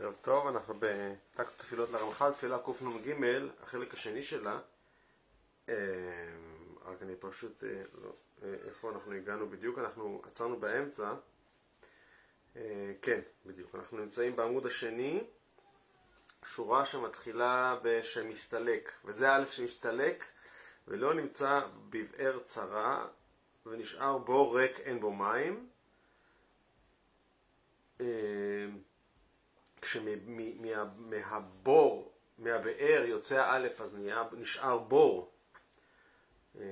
ערב טוב, אנחנו בטקט תפילות לרמח"ל, תפילה קנ"ג, החלק השני שלה. אה, רק אני פשוט, אה, לא, אה, איפה אנחנו הגענו בדיוק? אנחנו עצרנו באמצע. כן, בדיוק. אנחנו נמצאים בעמוד השני, שורה שמתחילה בשמסתלק, וזה א' שמסתלק ולא נמצא בבאר צרה ונשאר בור ריק אין בו מים. כשמהבור, מהבאר יוצא א', אז נהיה, נשאר בור. אה,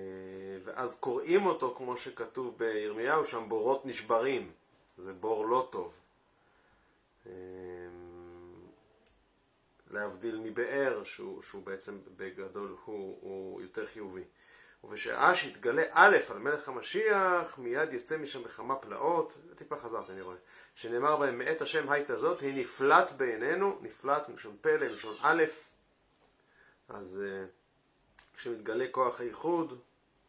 ואז קוראים אותו, כמו שכתוב בירמיהו, שם בורות נשברים. זה בור לא טוב. אה, להבדיל מבאר, שהוא, שהוא בעצם בגדול הוא, הוא יותר חיובי. ובשעה שיתגלה א' על מלך המשיח, מיד יצא משם בכמה פלאות, טיפה חזרתי אני רואה, שנאמר בהם מאת השם היית הזאת, היא נפלט בעינינו, נפלט מלשון פלא, מלשון א', אז uh, כשמתגלה כוח הייחוד,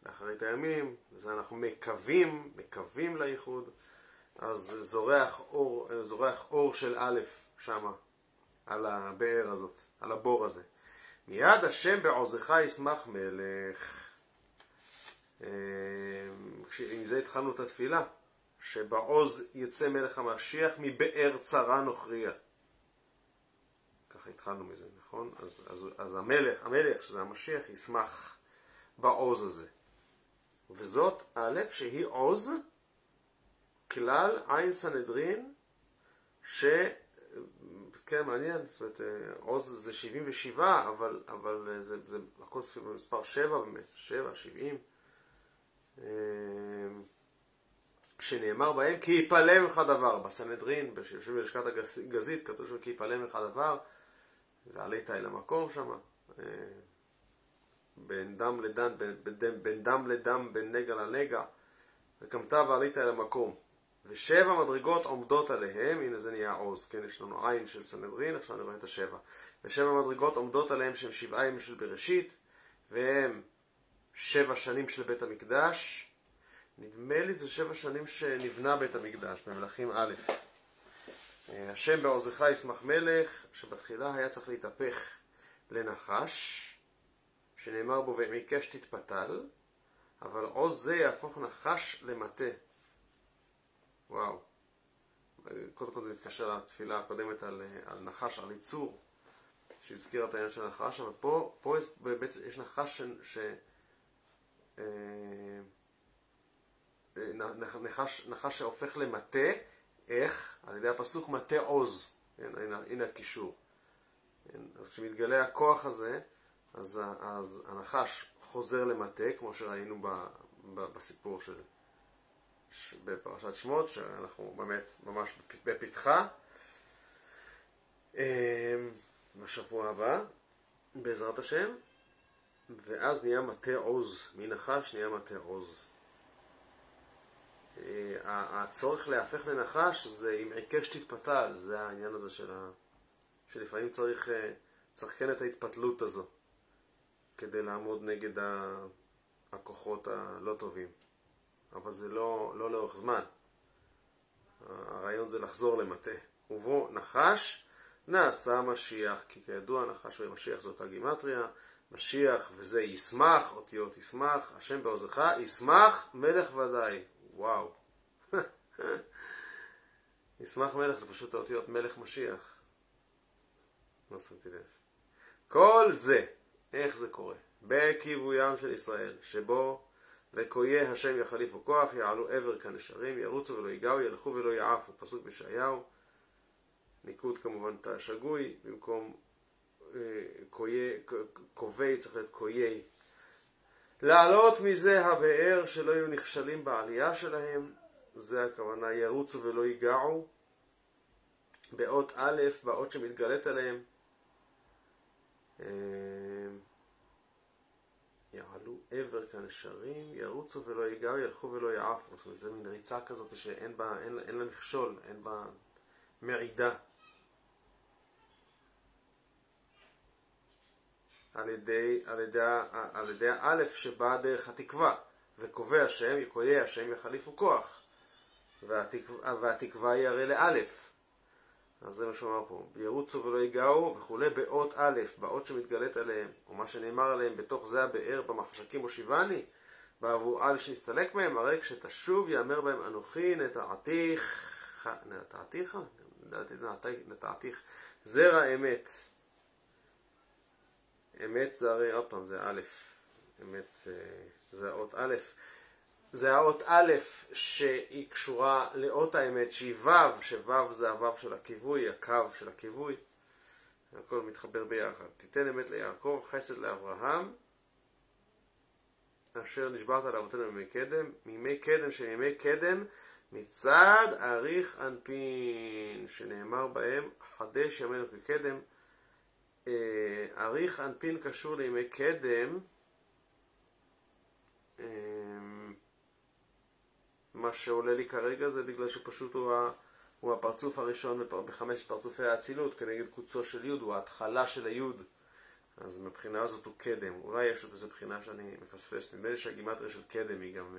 לאחרית הימים, וזה אנחנו מקווים, מקווים לייחוד, אז זורח אור, זורח אור של א' שמה, על הבאר הזאת, על הבור הזה. מיד השם בעוזך ישמח מלך. עם זה התחלנו את התפילה, שבעוז יצא מלך המשיח מבאר צרה נוכריה. ככה התחלנו מזה, נכון? אז, אז, אז המלך, המלך, שזה המשיח, ישמח בעוז הזה. וזאת א', שהיא עוז, כלל עין סנהדרין, ש... כן, מעניין, זאת אומרת, עוז זה 77, אבל, אבל זה, זה הכל סביב במספר 7 באמת, 7, 70. אמ, שנאמר בהם כי יפלא ממך דבר. בסנהדרין, שיושבים בלשכת הגזית, כתוב כי יפלא ממך דבר, ועלית אל המקום שם. אמ, בין דם לדם, בין, בין דם לדם, בין נגע לנגע, וקמת ועלית אל המקום. ושבע מדרגות עומדות עליהם, הנה זה נהיה עוז, כן, יש לנו עין של סנהדרין, עכשיו אני רואה את השבע. ושבע מדרגות עומדות עליהם שהם שבעה ימים של בראשית, והם שבע שנים של בית המקדש. נדמה לי זה שבע שנים שנבנה בית המקדש, במלכים א'. אה, השם בעוזך ישמח מלך, שבתחילה היה צריך להתהפך לנחש, שנאמר בו ועמיקש תתפתל, אבל עוז זה יהפוך נחש למטה. וואו. קודם כל זה מתקשר לתפילה הקודמת על, על נחש, על ייצור, שהזכירה את העניין של נחש, אבל פה, פה יש, באמת, יש נחש ש, ש, אה, אה, נחש, נחש שהופך למטה, איך? על ידי הפסוק מטה עוז. כן, הנה, הנה הקישור. כן, אז כשמתגלה הכוח הזה, אז, אז הנחש חוזר למטה, כמו שראינו ב, ב, בסיפור של, בפרשת שמות, שאנחנו באמת ממש בפתחה. אה, בשבוע הבא, בעזרת השם. ואז נהיה מטה עוז, מנחש נהיה מטה עוז. אה, הצורך להפך לנחש זה אם עיקש תתפתל, זה העניין הזה של ה... שלפעמים צריך, אה, צריך כן את ההתפתלות הזו כדי לעמוד נגד הכוחות הלא טובים. אבל זה לא, לא לאורך זמן. הרעיון זה לחזור למטה. ובו נחש נעשה משיח, כי כידוע נחש ומשיח זאת הגימטריה. משיח, וזה ישמח, אותיות ישמח, השם בעוזך, ישמח מלך ודאי. וואו. ישמח מלך זה פשוט האותיות מלך משיח. לא שמתי לב. כל זה, איך זה קורה? בכיוויים של ישראל, שבו וקויה השם יחליפו כוח, יעלו עבר כנשרים, ירוצו ולא ייגעו, ילכו ולא יעפו. פסוק בישעיהו. ניקוד כמובן תא שגוי, במקום קווי, צריך להיות קויי. לעלות מזה הבאר שלא יהיו נכשלים בעלייה שלהם, זה הכוונה ירוצו ולא ייגעו. באות א', באות שמתגלית עליהם. אה, יעלו עבר כנשרים, ירוצו ולא ייגעו, ילכו ולא יעפו. זאת אומרת, זו מין ריצה כזאת שאין בה, אין, אין לה מכשול, אין בה מעידה. על ידי, על ידי, על ידי האלף שבאה דרך התקווה, וקובע השם, יקויי השם יחליפו כוח, והתקווה, והתקווה היא הרי לאלף. אז זה מה שהוא אמר פה, ירוצו ולא ייגעו וכולי באות א', באות שמתגלית עליהם, או מה שנאמר עליהם, בתוך זה הבאר במחשכים הושיבני, בעבור א' שנסתלק מהם, הרי כשתשוב יאמר בהם אנוכי נטעתיך, נטעתיך? נטעתיך, זרע אמת. אמת זה הרי, עוד פעם, זה א', אמת אה, זה האות א', זה האות א' שהיא קשורה לאות האמת שהיא ו', שו' זה הו' של הכיווי, הקו של הכיווי. הכל מתחבר ביחד. תיתן אמת ליעקב, חסד לאברהם, אשר נשברת לאבותינו מימי קדם, מימי קדם שמימי קדם מצד אריך אנפין, שנאמר בהם חדש ימינו כקדם. אה, אריך אנפין קשור לימי קדם, אה, מה שעולה לי כרגע זה בגלל שפשוט הוא, ה, הוא הפרצוף הראשון בחמש פרצופי האצילות כנגד קוצו של יוד, הוא ההתחלה של היוד. אז מבחינה הזאת הוא קדם. אולי יש איזו בחינה שאני מפספס. נדמה לי שהגימטריה של קדם היא גם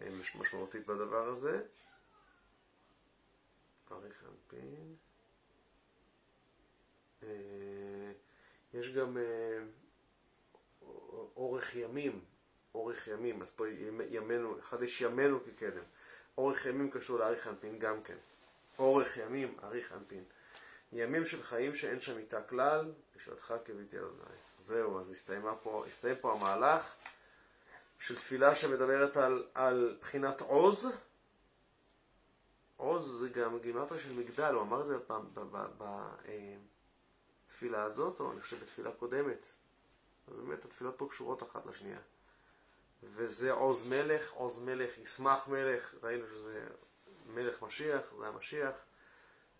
אה, משמעותית בדבר הזה. אריך אנפין. אה, יש גם אה, אורך ימים, אורך ימים, אז פה ימינו, אחד יש ימינו כקדם. אורך ימים קשור לאריך אנפין גם כן. אורך ימים, אריך אנפין. ימים של חיים שאין שם איתה כלל, לשעתך כביתי אדוני. זהו, אז הסתיים פה, הסתיים פה המהלך של תפילה שמדברת על, על בחינת עוז. עוז זה גם גימטריה של מגדל, הוא אמר את זה בתפילה הזאת, או אני חושב בתפילה קודמת. אז באמת התפילות פה קשורות אחת לשנייה. וזה עוז מלך, עוז מלך ישמח מלך, ראינו שזה מלך משיח, זה המשיח.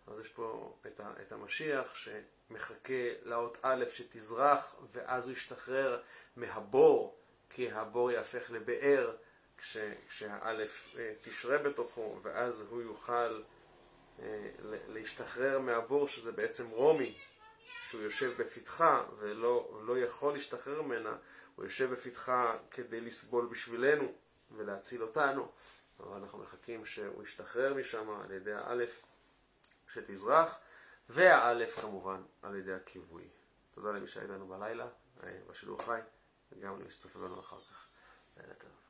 אז יש פה את, ה, את המשיח שמחכה לאות א' שתזרח ואז הוא ישתחרר מהבור כי הבור יהפך לבאר כש, כשהאלף אה, תשרה בתוכו ואז הוא יוכל אה, להשתחרר מהבור שזה בעצם רומי שהוא יושב בפתחה ולא לא יכול להשתחרר ממנה הוא יושב בפתחה כדי לסבול בשבילנו ולהציל אותנו אבל אנחנו מחכים שהוא ישתחרר משם על ידי האלף שתזרח, והאלף כמובן על ידי הכיווי. תודה למי שהיה איתנו בלילה, אה, בשידור חי, וגם למי שצופה בנו אחר כך. לילה טוב.